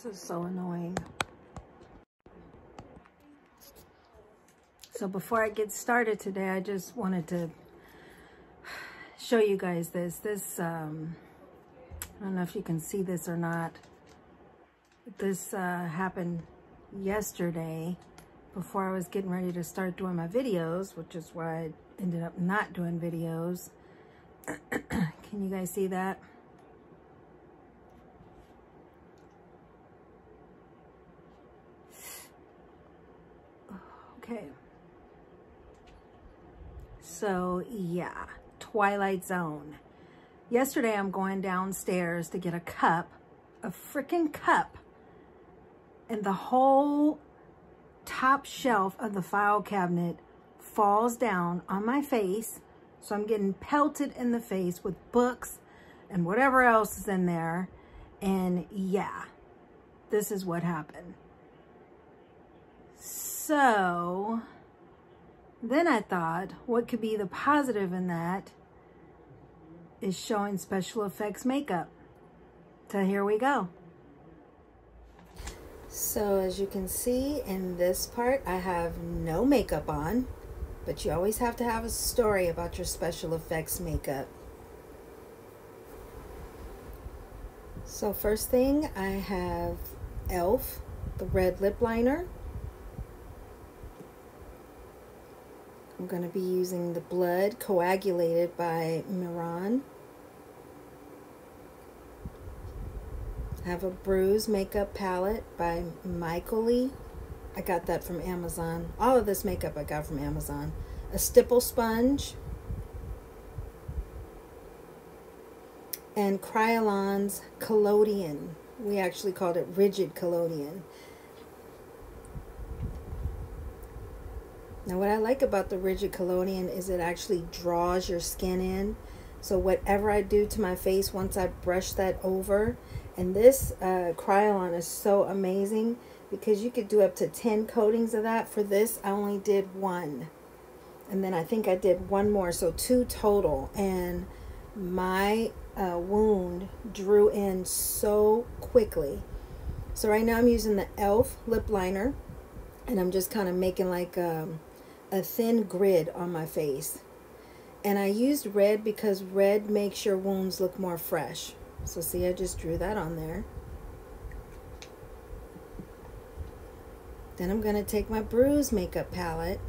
This is so annoying. So before I get started today, I just wanted to show you guys this. This, um, I don't know if you can see this or not. This uh, happened yesterday before I was getting ready to start doing my videos, which is why I ended up not doing videos. can you guys see that? Okay. So, yeah, Twilight Zone. Yesterday, I'm going downstairs to get a cup, a freaking cup, and the whole top shelf of the file cabinet falls down on my face. So I'm getting pelted in the face with books and whatever else is in there. And yeah, this is what happened. So then I thought, what could be the positive in that is showing special effects makeup. So here we go. So as you can see in this part, I have no makeup on, but you always have to have a story about your special effects makeup. So first thing, I have e.l.f. the red lip liner. I'm going to be using the Blood Coagulated by Mehron. I have a Bruise Makeup Palette by Michael Lee. I got that from Amazon. All of this makeup I got from Amazon. A stipple sponge. And Kryolan's Collodion. We actually called it Rigid Collodion. Now what I like about the Rigid Collodion is it actually draws your skin in. So whatever I do to my face, once I brush that over, and this uh, Kryolan is so amazing because you could do up to 10 coatings of that. For this, I only did one. And then I think I did one more, so two total. And my uh, wound drew in so quickly. So right now I'm using the e.l.f. lip liner. And I'm just kind of making like... Um, a thin grid on my face. And I used red because red makes your wounds look more fresh. So see, I just drew that on there. Then I'm going to take my Bruise Makeup Palette.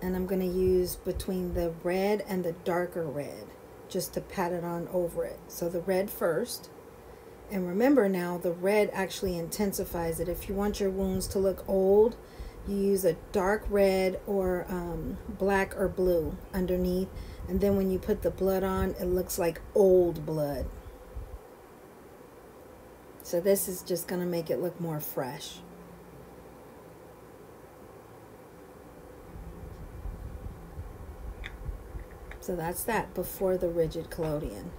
And I'm going to use between the red and the darker red. Just to pat it on over it. So the red first. And remember now, the red actually intensifies it. If you want your wounds to look old, you use a dark red or um, black or blue underneath and then when you put the blood on it looks like old blood. So this is just going to make it look more fresh. So that's that before the rigid collodion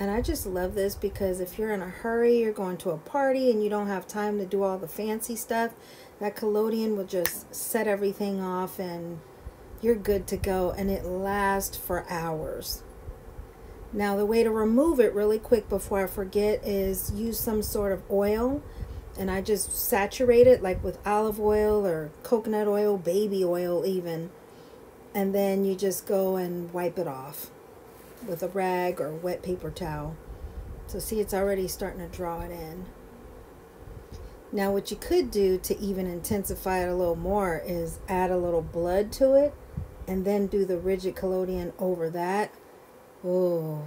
And I just love this because if you're in a hurry, you're going to a party and you don't have time to do all the fancy stuff, that collodion will just set everything off and you're good to go and it lasts for hours. Now the way to remove it really quick before I forget is use some sort of oil and I just saturate it like with olive oil or coconut oil, baby oil even. And then you just go and wipe it off with a rag or wet paper towel. So see, it's already starting to draw it in. Now what you could do to even intensify it a little more is add a little blood to it and then do the rigid collodion over that. Oh.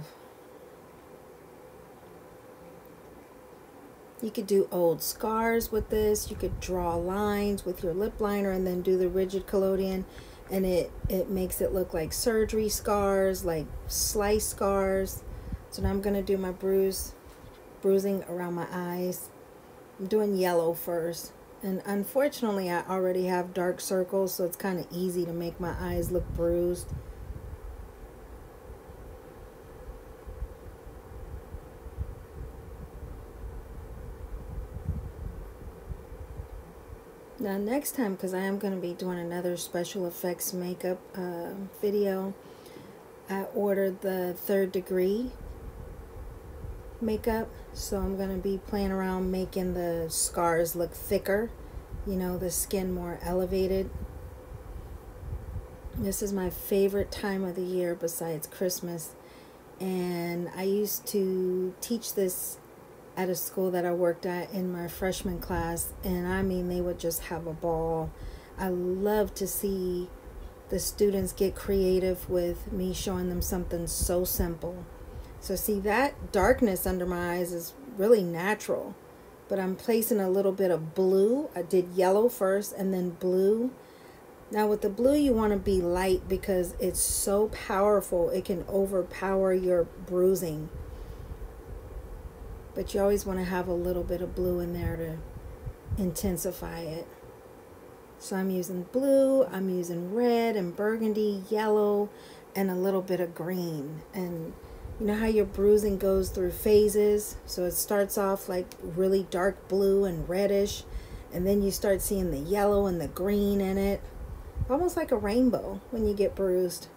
You could do old scars with this. You could draw lines with your lip liner and then do the rigid collodion and it it makes it look like surgery scars like slice scars. So now I'm gonna do my bruise bruising around my eyes. I'm doing yellow first. And unfortunately I already have dark circles so it's kind of easy to make my eyes look bruised Now next time, because I am going to be doing another special effects makeup uh, video, I ordered the third degree makeup so I'm going to be playing around making the scars look thicker you know the skin more elevated. This is my favorite time of the year besides Christmas and I used to teach this at a school that I worked at in my freshman class and I mean they would just have a ball I love to see the students get creative with me showing them something so simple so see that darkness under my eyes is really natural. But I'm placing a little bit of blue. I did yellow first and then blue. Now with the blue you want to be light because it's so powerful. It can overpower your bruising. But you always want to have a little bit of blue in there to intensify it. So I'm using blue, I'm using red and burgundy, yellow, and a little bit of green. And you know how your bruising goes through phases? So it starts off like really dark blue and reddish, and then you start seeing the yellow and the green in it. Almost like a rainbow when you get bruised.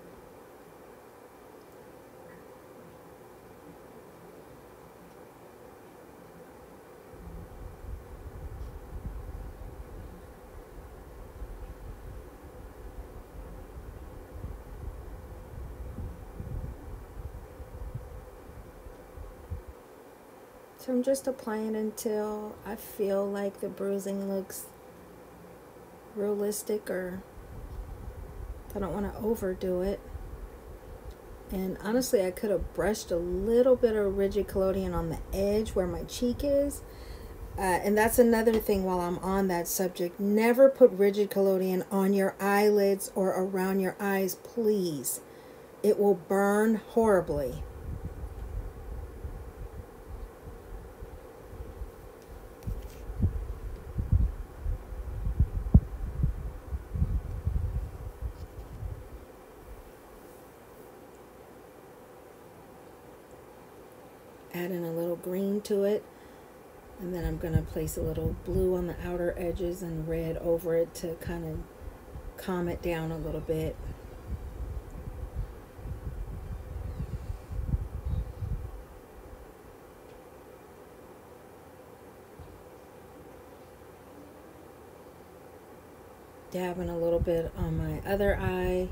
So I'm just applying until I feel like the bruising looks realistic or I don't want to overdo it. And honestly, I could have brushed a little bit of rigid collodion on the edge where my cheek is. Uh, and that's another thing while I'm on that subject. Never put rigid collodion on your eyelids or around your eyes, please. It will burn horribly. adding a little green to it. And then I'm going to place a little blue on the outer edges and red over it to kind of calm it down a little bit. Dabbing a little bit on my other eye.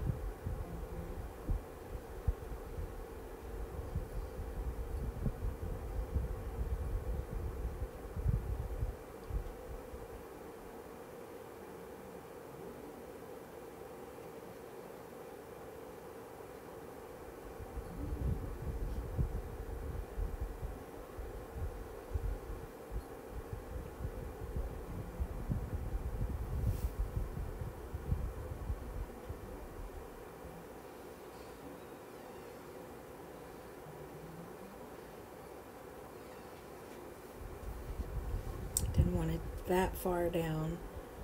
Want it that far down.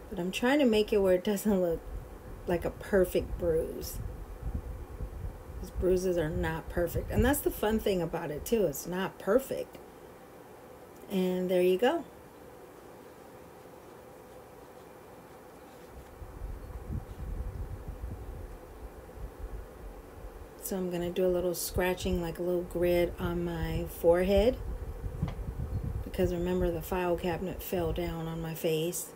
But I'm trying to make it where it doesn't look like a perfect bruise. These bruises are not perfect. And that's the fun thing about it too. It's not perfect. And there you go. So I'm going to do a little scratching like a little grid on my forehead because remember the file cabinet fell down on my face.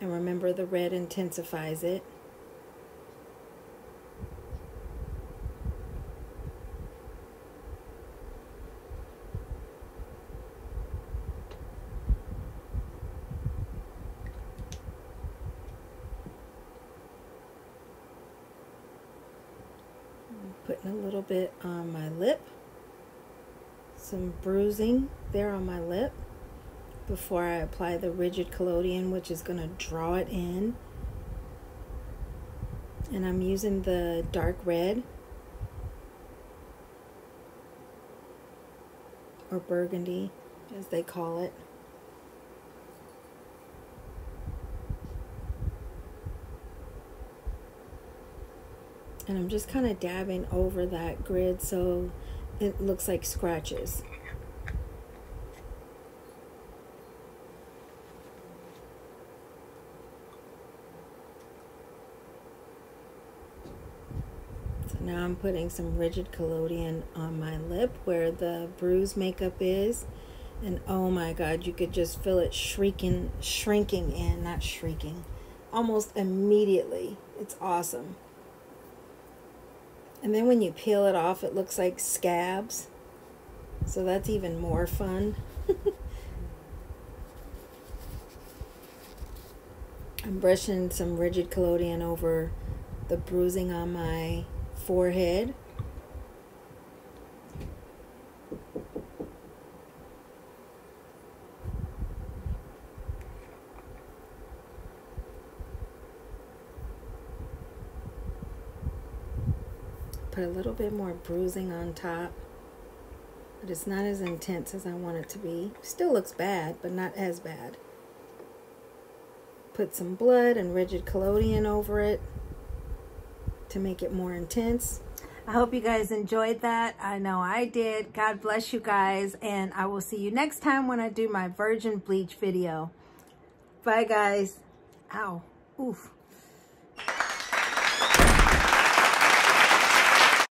And remember the red intensifies it. putting a little bit on my lip some bruising there on my lip before I apply the rigid collodion which is going to draw it in. And I'm using the dark red or burgundy as they call it. And I'm just kind of dabbing over that grid so it looks like scratches. So now I'm putting some Rigid Collodion on my lip where the bruise makeup is. And oh my god, you could just feel it shrinking, shrinking in, not shrieking, almost immediately. It's awesome. And then when you peel it off, it looks like scabs. So that's even more fun. I'm brushing some Rigid Collodion over the bruising on my forehead. Put a little bit more bruising on top. But it's not as intense as I want it to be. Still looks bad, but not as bad. Put some blood and rigid collodion over it to make it more intense. I hope you guys enjoyed that. I know I did. God bless you guys. And I will see you next time when I do my virgin bleach video. Bye, guys. Ow. Oof.